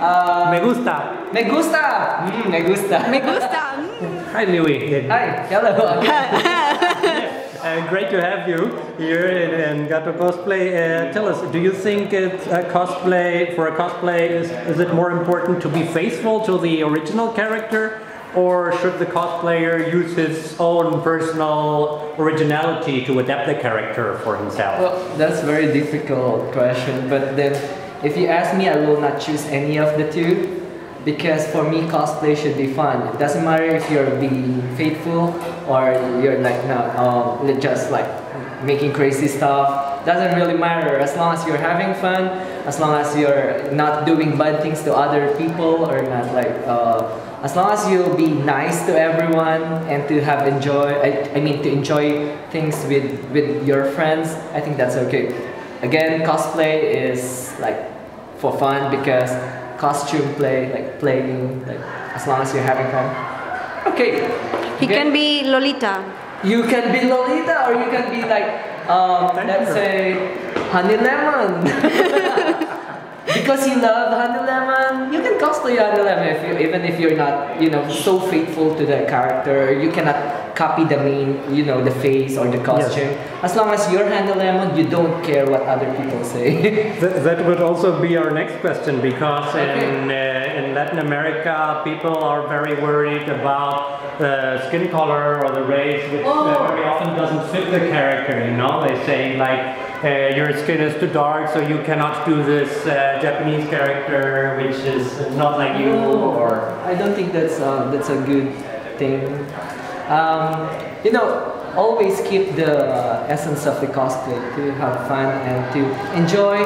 Uh, Me gusta. me gusta. Mm, me gusta. Me gusta. Mm. Hi, Liui. Hi. Hello. Uh, great to have you here in, in Gato Cosplay. Uh, tell us, do you think it, uh, cosplay for a cosplay is, is it more important to be faithful to the original character, or should the cosplayer use his own personal originality to adapt the character for himself? Well, that's a very difficult question, but then if you ask me, I will not choose any of the two because for me, cosplay should be fun. It doesn't matter if you're being faithful or you're like not um, just like making crazy stuff. Doesn't really matter as long as you're having fun, as long as you're not doing bad things to other people or not like. Uh, as long as you'll be nice to everyone and to have enjoy, I, I mean to enjoy things with with your friends, I think that's okay. Again, cosplay is like for fun because costume play, like playing, like as long as you're having fun. Okay. He Okay. can be Lolita. You can be Lolita or you can be like, um, let's say, Honey Lemon. because you love Honey Lemon, you can cosplay Honey Lemon if you, even if you're not, you know, so faithful to the character. You cannot copy the main, you know, the face or the costume. As long as you're Honey Lemon, you don't care what other people say. Th- that would also be our next question because Okay. in, uh, in Latin America, people are very worried about the skin color or the race, which uh, Oh. very often doesn't fit the character. You know, they say like uh, your skin is too dark, so you cannot do this uh, Japanese character, which is not like you. No, Or I don't think that's uh, that's a good thing. Um, you know, always keep the essence of the cosplay to have fun and to enjoy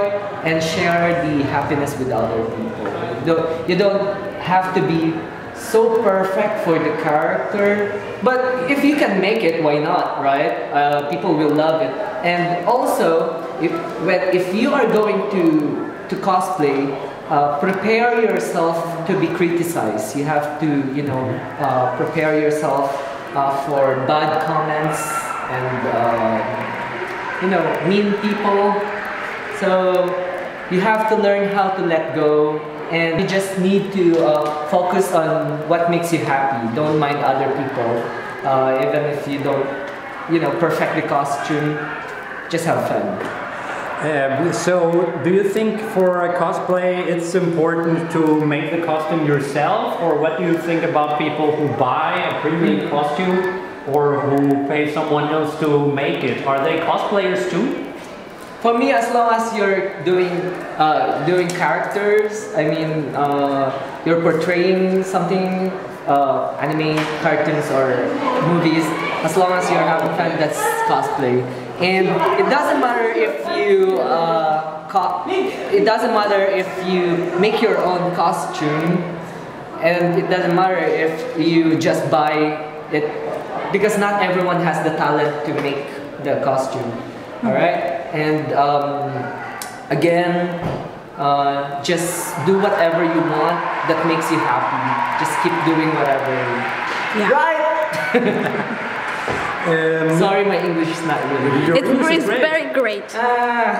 and share the happiness with other people. You don't, have to be so perfect for the character, but if you can make it, why not, right? Uh, people will love it. And also, if when, if you are going to to cosplay, uh, prepare yourself to be criticized. You have to, you know, uh, prepare yourself uh, for bad comments and, uh, you know, mean people. So you have to learn how to let go and you just need to uh, focus on what makes you happy. Don't mind other people. Uh, even if you don't, you know, perfect the costume, just have fun. Um, so, do you think for a cosplay it's important to make the costume yourself, or what do you think about people who buy a pre-made costume or who pay someone else to make it? Are they cosplayers too? For me, as long as you're doing uh, doing characters, I mean, uh, you're portraying something, uh, anime, cartoons, or movies. As long as you're having fun, that's cosplay. And it doesn't matter if you uh, it doesn't matter if you make your own costume, and it doesn't matter if you just buy it, because not everyone has the talent to make the costume. All right, and um, again, uh, just do whatever you want that makes you happy. Just keep doing whatever. Yeah. Right? Um, Sorry, my English is not really. your It's, English is it's great. very great. Ah,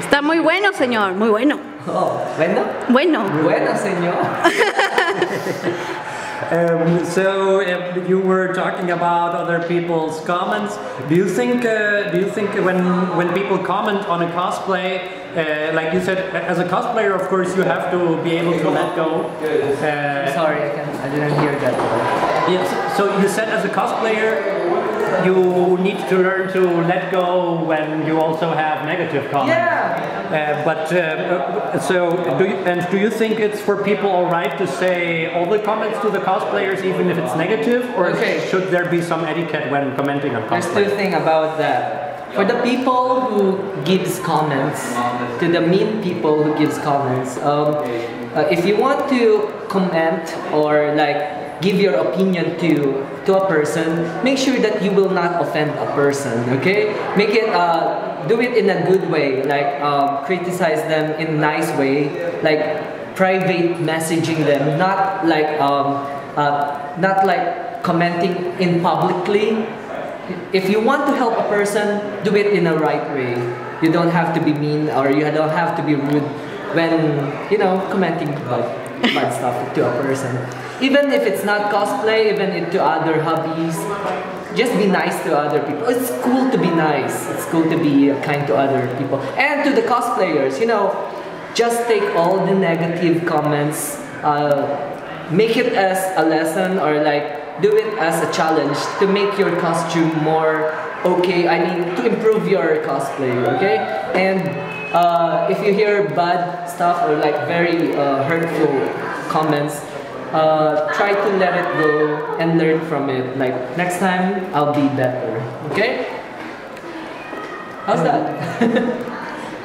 Está muy bueno, señor. Muy bueno. oh, bueno, Bueno. bueno, señor. Um, so if you were talking about other people's comments. Do you think? Uh, do you think when when people comment on a cosplay, uh, like you said, as a cosplayer, of course, you have to be able to let go. Uh, Sorry, I, can, I didn't hear that. Yes. So you said as a cosplayer, you need to learn to let go when you also have negative comments. Yeah. Uh, but uh, so, do you, and do you think it's for people all right to say all the comments to the cosplayers, even if it's negative, or Okay. should there be some etiquette when commenting on cosplay? There's two things about that. For the people who gives comments, to the mean people who gives comments, um, uh, if you want to comment or like give your opinion to to a person, make sure that you will not offend a person. Okay, make it uh, do it in a good way, like um, criticize them in a nice way, like private messaging them, not like um, uh, not like commenting in publicly if you want to help a person, do it in a right way. You don't have to be mean or you don't have to be rude. when you know commenting bad, bad stuff to a person. Even if it's not cosplay, even into other hobbies, just be nice to other people. It's cool to be nice. It's cool to be kind to other people. And to the cosplayers, you know, just take all the negative comments, uh, make it as a lesson or like do it as a challenge to make your costume more okay. I mean, to improve your cosplay, okay? And uh, if you hear bad stuff or like very uh, hurtful comments, uh, try to let it go and learn from it. Like next time, I'll be better. Okay? How's that?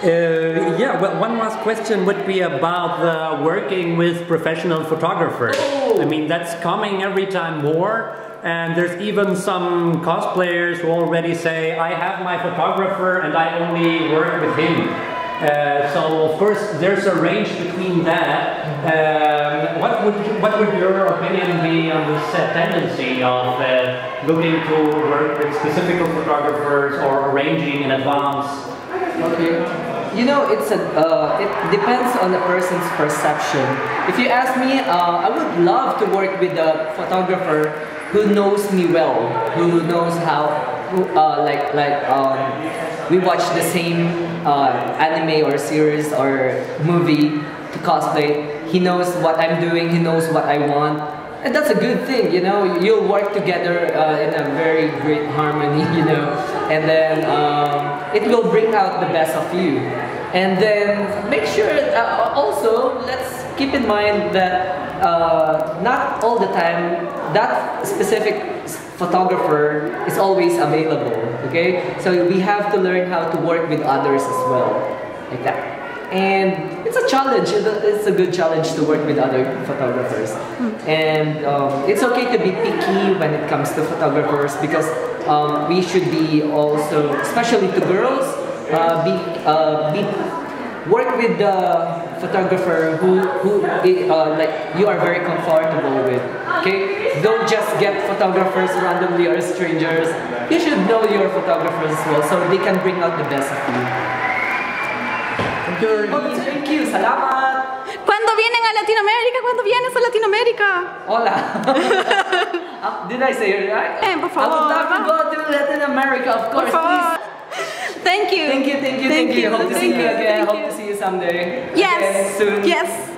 Uh, yeah, well, one last question would be about the working with professional photographers. Oh. I mean, that's coming every time more, and there's even some cosplayers who already say, I have my photographer and I only work with him. Uh, so, of course, there's a range between that. Um, what, would, what would your opinion be on this uh, tendency of uh, looking to work with specific photographers or arranging in advance Okay. You know, it's a. Uh, it depends on the person's perception. If you ask me, uh, I would love to work with a photographer who knows me well, who knows how, who, like like um, we watch the same uh, anime or series or movie to cosplay. He knows what I'm doing. He knows what I want. And that's a good thing, you know. You'll work together uh, in a very great harmony, you know, and then um, it will bring out the best of you. And then make sure. Uh, also, let's keep in mind that uh, not all the time that specific photographer is always available. Okay, so we have to learn how to work with others as well, like that. And it's a challenge. It's a good challenge to work with other photographers. And um, it's okay to be picky when it comes to photographers because um, we should be also, especially to girls, uh, be, uh, be work with the photographer who who uh, like you are very comfortable with. Okay, don't just get photographers randomly or strangers. You should know your photographers as well, so they can bring out the best of you. Thank you Oh, thank you, salamat. ¿Cuándo vienen a Latinoamérica? ¿Cuándo vienes a Latinoamérica? Hola. Uh, Did I say it right? Eh, por favor. I would love to go to Latin America, of Por course. favor. Thank you. Thank you, thank you, thank, you. Hope to see Thank you again. thank Hope you. to see you someday. Yes. Again, soon. Yes.